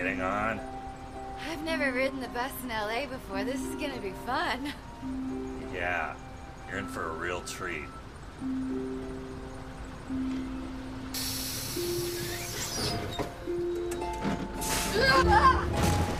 getting on? I've never ridden the bus in LA before. This is gonna be fun. Yeah, you're in for a real treat. Ah!